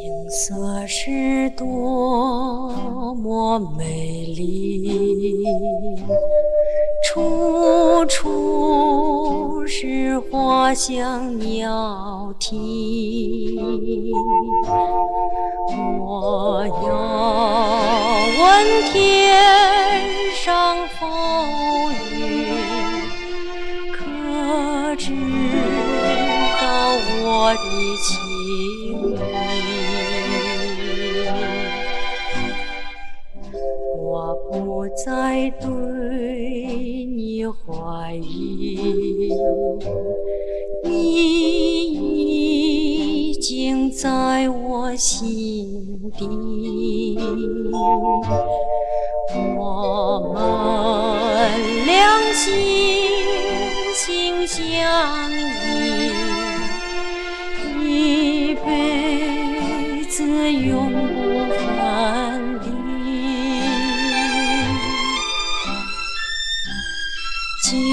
景色是多么美丽处处是花香鸟啼我要问天上风云可知我的情意？我不再对你怀疑，你已经在我心底。我们两心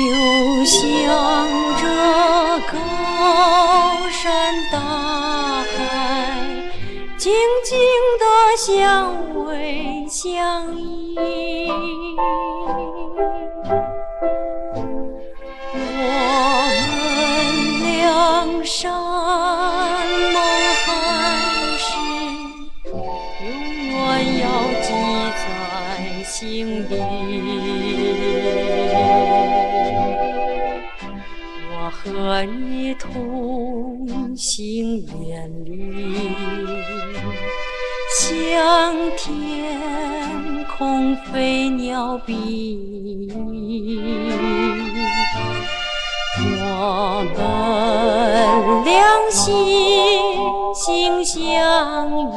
就像这高山大海，静静地相偎相依。我们俩山盟海誓，永远要记在心底。和你同行远旅，像天空飞鸟比。我们两心心相依。